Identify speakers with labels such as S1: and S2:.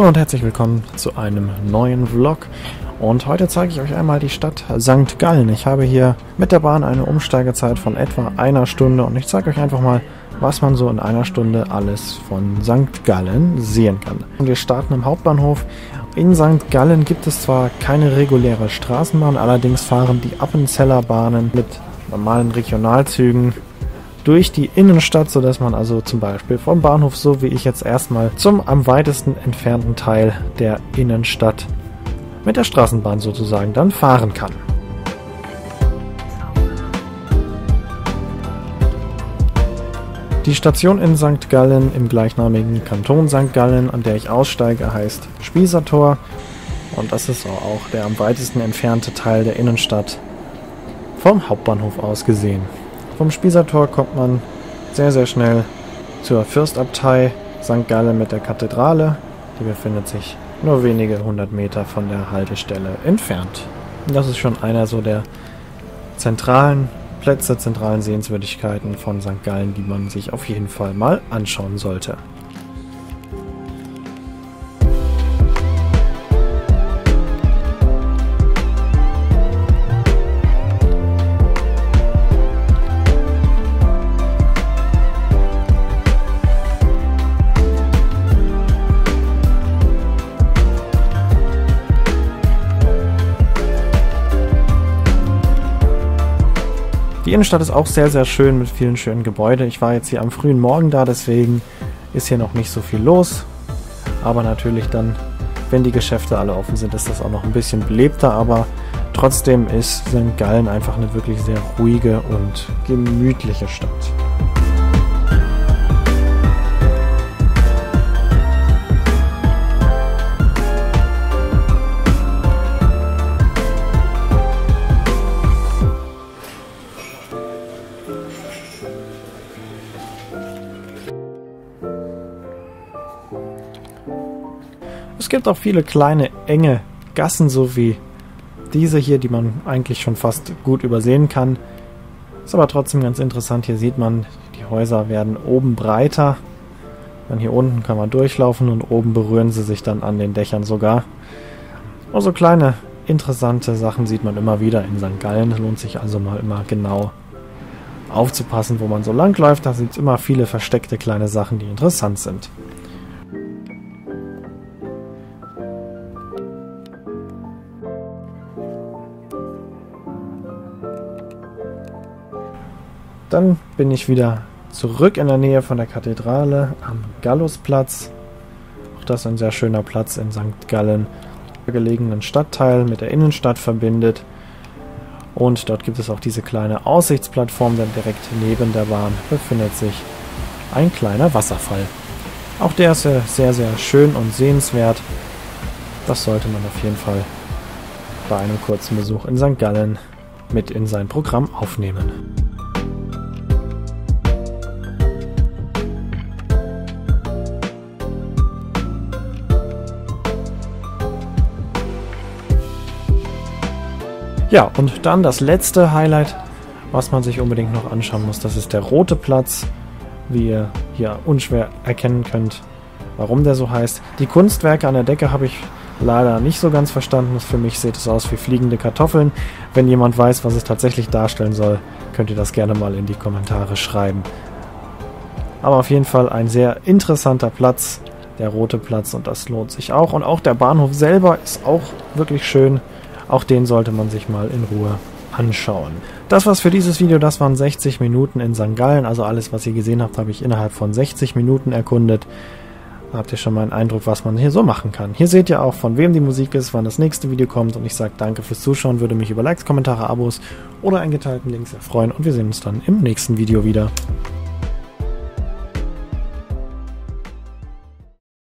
S1: Hallo und herzlich willkommen zu einem neuen Vlog. Und heute zeige ich euch einmal die Stadt St. Gallen. Ich habe hier mit der Bahn eine Umsteigezeit von etwa einer Stunde und ich zeige euch einfach mal, was man so in einer Stunde alles von St. Gallen sehen kann. Wir starten im Hauptbahnhof. In St. Gallen gibt es zwar keine reguläre Straßenbahn, allerdings fahren die Appenzeller Bahnen mit normalen Regionalzügen durch die Innenstadt, sodass man also zum Beispiel vom Bahnhof, so wie ich jetzt erstmal, zum am weitesten entfernten Teil der Innenstadt mit der Straßenbahn sozusagen dann fahren kann. Die Station in St. Gallen im gleichnamigen Kanton St. Gallen, an der ich aussteige, heißt Spiesertor und das ist auch der am weitesten entfernte Teil der Innenstadt vom Hauptbahnhof aus gesehen. Vom Spiesertor kommt man sehr, sehr schnell zur Fürstabtei St. Gallen mit der Kathedrale. Die befindet sich nur wenige hundert Meter von der Haltestelle entfernt. Das ist schon einer so der zentralen Plätze, zentralen Sehenswürdigkeiten von St. Gallen, die man sich auf jeden Fall mal anschauen sollte. Die Innenstadt ist auch sehr, sehr schön mit vielen schönen Gebäuden. Ich war jetzt hier am frühen Morgen da, deswegen ist hier noch nicht so viel los. Aber natürlich dann, wenn die Geschäfte alle offen sind, ist das auch noch ein bisschen belebter. Aber trotzdem ist St. Gallen einfach eine wirklich sehr ruhige und gemütliche Stadt. Gibt auch viele kleine, enge Gassen, so wie diese hier, die man eigentlich schon fast gut übersehen kann. Ist aber trotzdem ganz interessant. Hier sieht man, die Häuser werden oben breiter. Dann hier unten kann man durchlaufen und oben berühren sie sich dann an den Dächern sogar. Also kleine, interessante Sachen sieht man immer wieder in St. Gallen. Lohnt sich also mal immer genau aufzupassen, wo man so lang läuft. Da sind immer viele versteckte kleine Sachen, die interessant sind. Dann bin ich wieder zurück in der Nähe von der Kathedrale am Gallusplatz. Auch das ist ein sehr schöner Platz in St. Gallen, gelegenen Stadtteil mit der Innenstadt verbindet. Und dort gibt es auch diese kleine Aussichtsplattform, denn direkt neben der Bahn befindet sich ein kleiner Wasserfall. Auch der ist sehr, sehr schön und sehenswert. Das sollte man auf jeden Fall bei einem kurzen Besuch in St. Gallen mit in sein Programm aufnehmen. Ja, und dann das letzte Highlight, was man sich unbedingt noch anschauen muss, das ist der Rote Platz, wie ihr hier unschwer erkennen könnt, warum der so heißt. Die Kunstwerke an der Decke habe ich leider nicht so ganz verstanden. Für mich sieht es aus wie fliegende Kartoffeln. Wenn jemand weiß, was es tatsächlich darstellen soll, könnt ihr das gerne mal in die Kommentare schreiben. Aber auf jeden Fall ein sehr interessanter Platz, der Rote Platz, und das lohnt sich auch. Und auch der Bahnhof selber ist auch wirklich schön. Auch den sollte man sich mal in Ruhe anschauen. Das war's für dieses Video. Das waren 60 Minuten in St. Gallen. Also alles, was ihr gesehen habt, habe ich innerhalb von 60 Minuten erkundet. Da habt ihr schon mal einen Eindruck, was man hier so machen kann. Hier seht ihr auch, von wem die Musik ist, wann das nächste Video kommt. Und ich sage danke fürs Zuschauen, würde mich über Likes, Kommentare, Abos oder einen geteilten Link sehr freuen. Und wir sehen uns dann im nächsten Video wieder.